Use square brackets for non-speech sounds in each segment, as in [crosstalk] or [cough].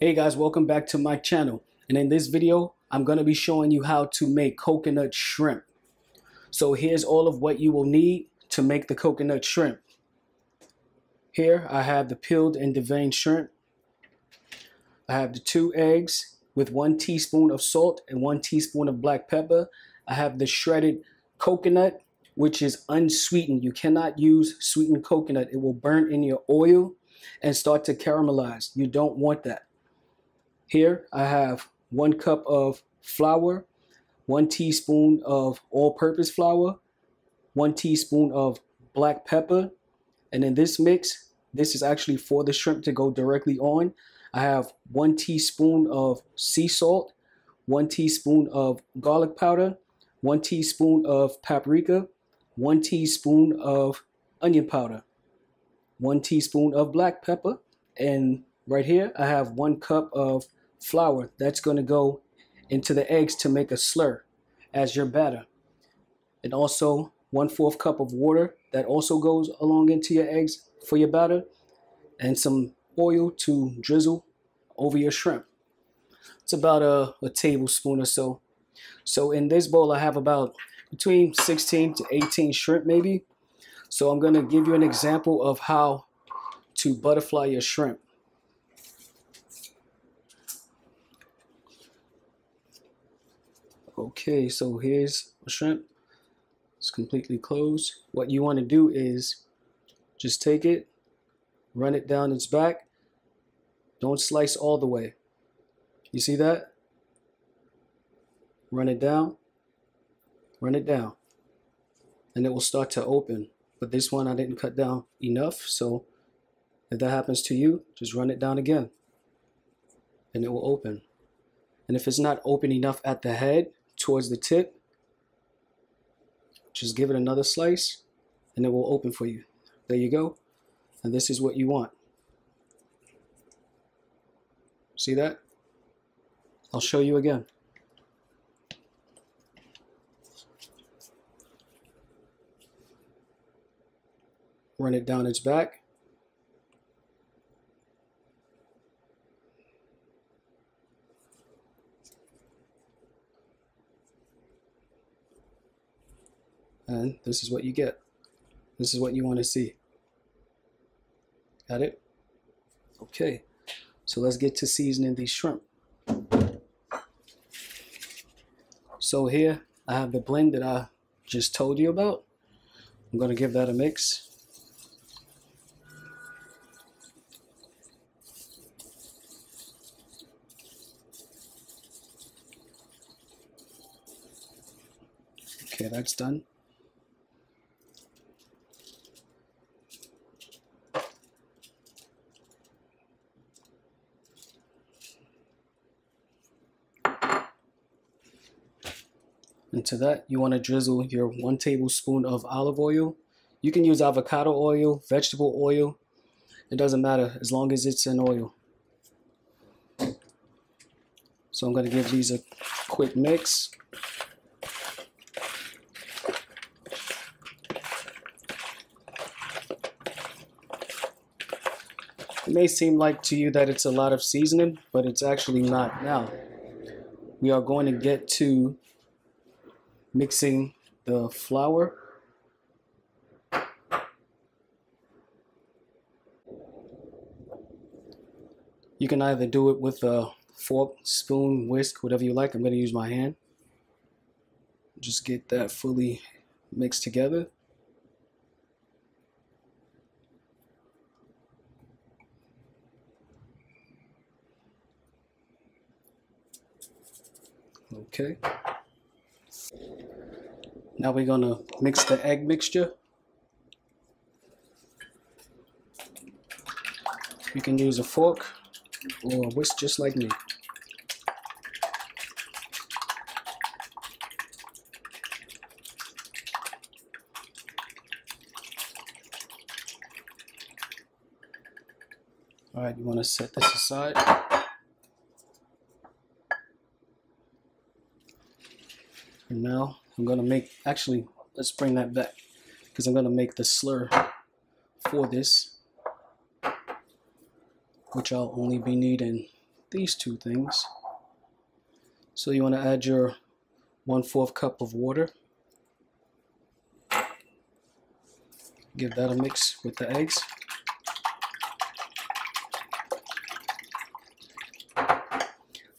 Hey guys, welcome back to my channel. And in this video, I'm going to be showing you how to make coconut shrimp. So here's all of what you will need to make the coconut shrimp. Here I have the peeled and deveined shrimp. I have the two eggs with one teaspoon of salt and one teaspoon of black pepper. I have the shredded coconut, which is unsweetened. You cannot use sweetened coconut. It will burn in your oil and start to caramelize. You don't want that. Here I have one cup of flour, one teaspoon of all-purpose flour, one teaspoon of black pepper, and in this mix, this is actually for the shrimp to go directly on. I have one teaspoon of sea salt, one teaspoon of garlic powder, one teaspoon of paprika, one teaspoon of onion powder, one teaspoon of black pepper, and right here I have one cup of flour that's going to go into the eggs to make a slur as your batter. And also one fourth cup of water that also goes along into your eggs for your batter and some oil to drizzle over your shrimp. It's about a, a tablespoon or so. So in this bowl, I have about between 16 to 18 shrimp maybe. So I'm going to give you an example of how to butterfly your shrimp. Okay, so here's a shrimp. It's completely closed. What you want to do is just take it, run it down its back. Don't slice all the way. You see that? Run it down, run it down, and it will start to open. But this one I didn't cut down enough, so if that happens to you, just run it down again, and it will open. And if it's not open enough at the head, towards the tip. Just give it another slice and it will open for you. There you go. And this is what you want. See that? I'll show you again. Run it down its back. And this is what you get. This is what you want to see. Got it? Okay, so let's get to seasoning these shrimp. So here I have the blend that I just told you about. I'm going to give that a mix. Okay, that's done. Into that, you want to drizzle your one tablespoon of olive oil. You can use avocado oil, vegetable oil. It doesn't matter as long as it's an oil. So I'm going to give these a quick mix. It may seem like to you that it's a lot of seasoning, but it's actually not now. We are going to get to mixing the flour You can either do it with a fork, spoon, whisk, whatever you like. I'm going to use my hand. Just get that fully mixed together. Okay. Now we're gonna mix the egg mixture. You can use a fork or a whisk just like me. All right, you want to set this aside. And now I'm to make, actually, let's bring that back because I'm to make the slur for this, which I'll only be needing these two things. So you want to add your one fourth cup of water. Give that a mix with the eggs.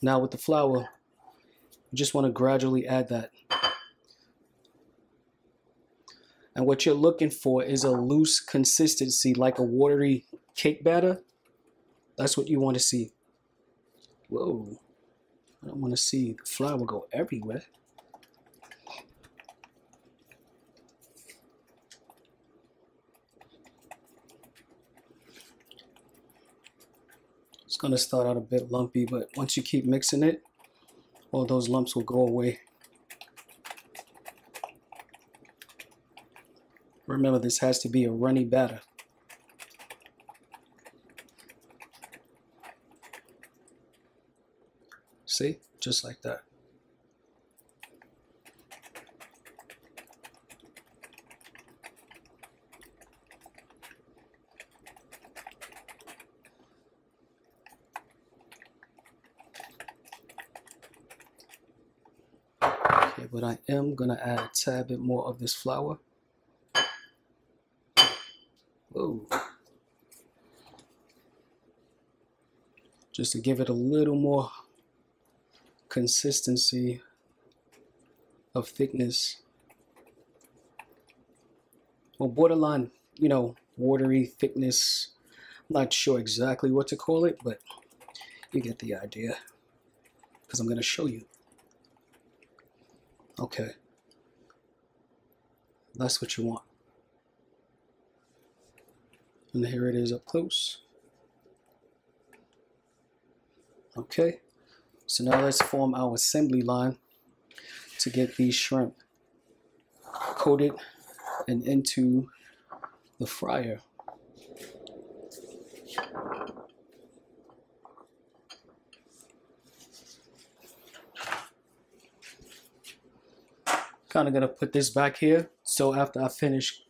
Now with the flour, you just want to gradually add that. And what you're looking for is a loose consistency like a watery cake batter. That's what you want to see. Whoa. I don't want to see the flour go everywhere. It's going to start out a bit lumpy, but once you keep mixing it, all those lumps will go away. Remember, this has to be a runny batter. See? Just like that. But I am gonna add a tad bit more of this flour. Just to give it a little more consistency of thickness. Well, borderline, you know, watery thickness. I'm not sure exactly what to call it, but you get the idea. Because I'm going to show you. Okay. That's what you want. And here it is up close. Okay. So now let's form our assembly line to get these shrimp coated and into the fryer. Kind of gonna put this back here. So after I finish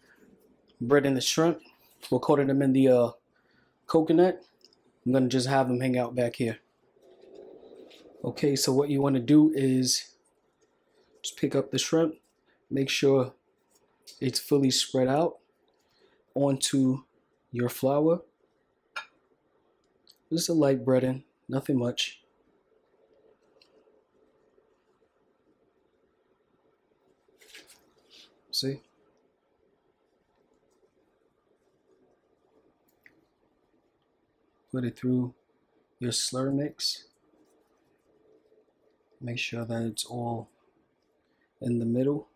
breading the shrimp, we'll coat them in the uh, coconut. I'm gonna just have them hang out back here. Okay, so what you want to do is just pick up the shrimp, make sure it's fully spread out onto your flour. Just a light breading, nothing much. See? Put it through your slur mix. Make sure that it's all in the middle.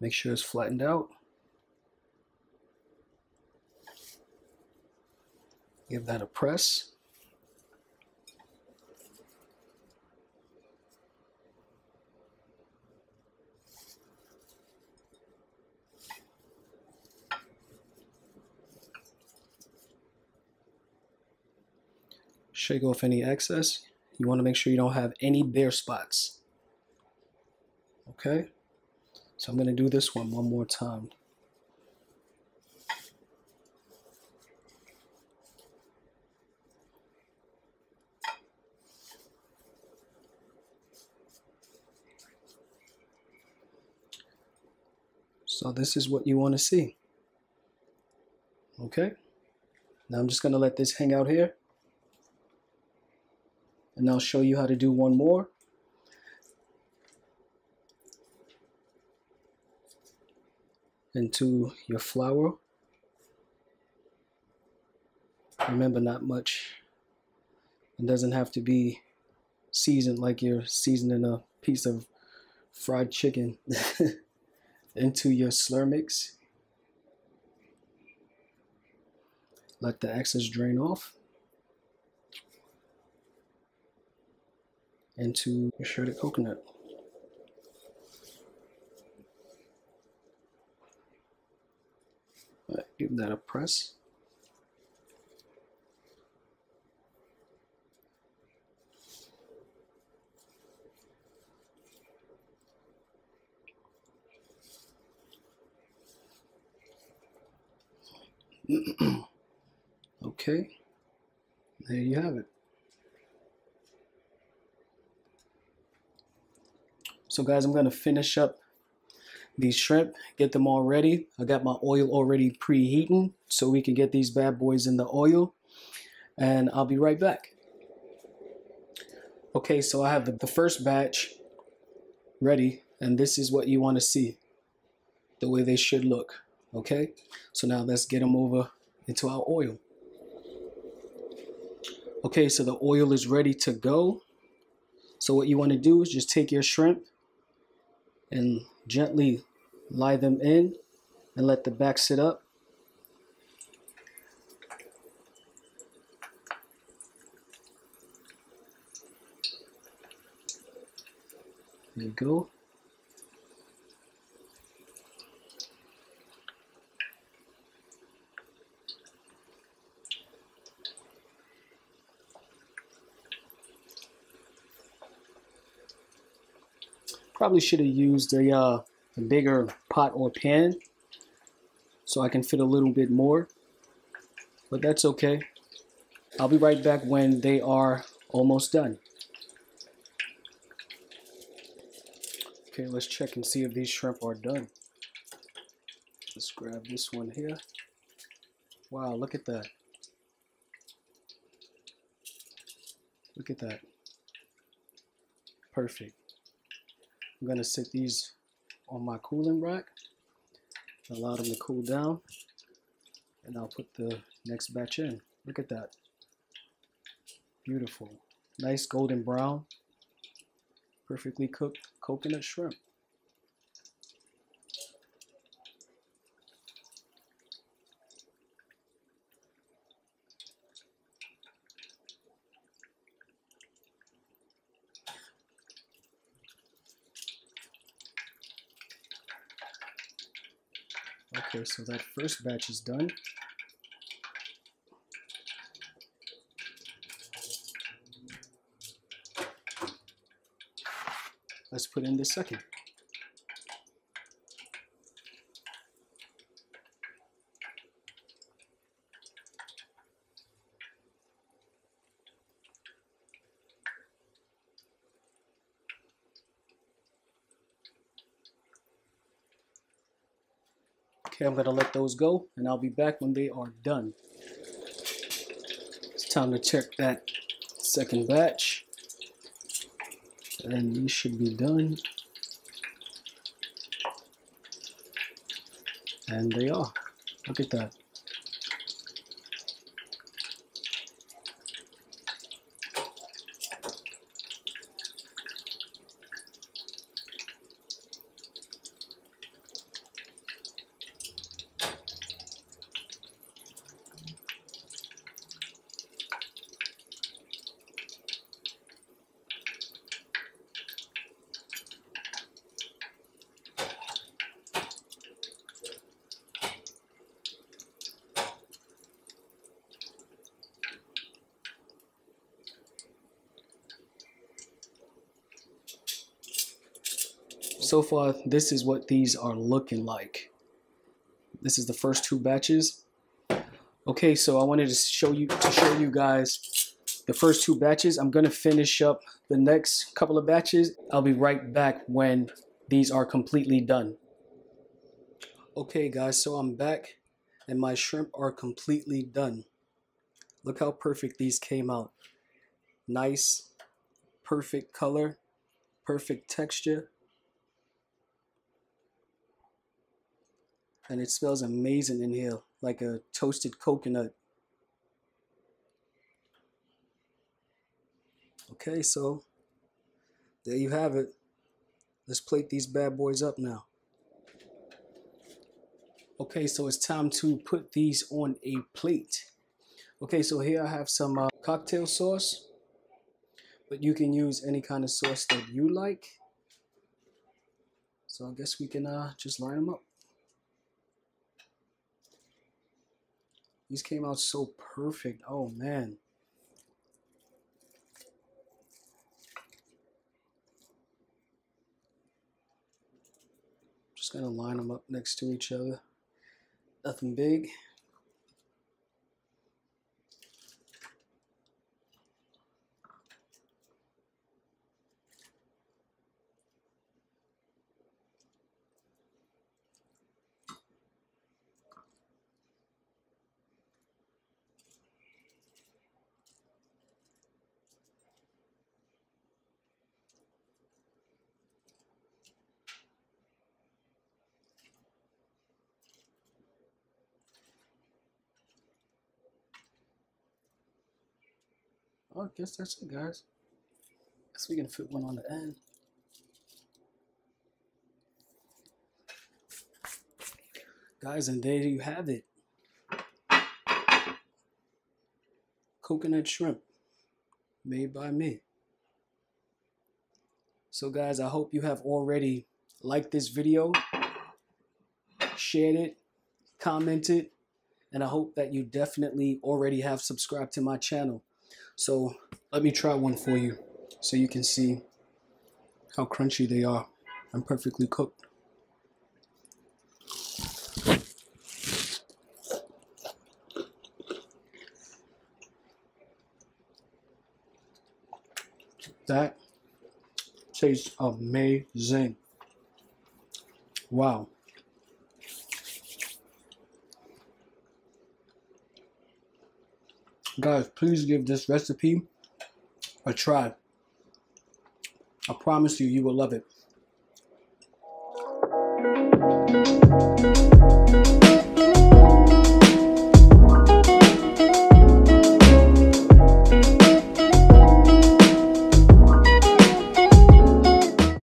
Make sure it's flattened out. Give that a press. Shake off any excess. You want to make sure you don't have any bare spots. Okay? So I'm going to do this one one more time. So this is what you want to see. Okay? Now I'm just going to let this hang out here and I'll show you how to do one more. Into your flour. Remember, not much. It doesn't have to be seasoned like you're seasoning a piece of fried chicken [laughs] into your slur mix. let the excess drain off into your shredded coconut. Right, give that a press. [clears throat] okay, there you have it. So guys, I'm gonna finish up these shrimp, get them all ready. I got my oil already preheating so we can get these bad boys in the oil and I'll be right back. Okay, so I have the, the first batch ready and this is what you want to see, the way they should look. Okay, so now let's get them over into our oil. Okay, so the oil is ready to go. So what you want to do is just take your shrimp and gently lie them in and let the back sit up. There you go. Probably should have used a, uh, a bigger pot or pan so I can fit a little bit more. But that's okay. I'll be right back when they are almost done. Okay, let's check and see if these shrimp are done. Let's grab this one here. Wow, look at that. Look at that. Perfect. I'm going to set these on my cooling rack, allow them to cool down, and I'll put the next batch in. Look at that. Beautiful. Nice golden brown, perfectly cooked coconut shrimp. Okay, so that first batch is done. Let's put in the second. Okay, I'm gonna let those go and I'll be back when they are done. It's time to check that second batch. And these should be done. And they are. Look at that. So far this is what these are looking like. This is the first two batches. Okay so I wanted to show you to show you guys the first two batches. I'm gonna finish up the next couple of batches. I'll be right back when these are completely done. Okay guys so I'm back and my shrimp are completely done. Look how perfect these came out. Nice perfect color perfect texture and it smells amazing in here like a toasted coconut okay so there you have it let's plate these bad boys up now okay so it's time to put these on a plate Okay, so here I have some uh, cocktail sauce, but you can use any kind of sauce that you like. So I guess we can uh, just line them up. These came out so perfect. Oh man. Just gonna line them up next to each other. Nothing big. Oh, I guess that's it, guys. Guess we can fit one on the end. Guys, and there you have it. Coconut shrimp made by me. So guys, I hope you have already liked this video, shared it, commented, and I hope that you definitely already have subscribed to my channel. So let me try one for you so you can see how crunchy they are and perfectly cooked. That tastes amazing. Wow. Guys, please give this recipe a try. I promise you, you will love it.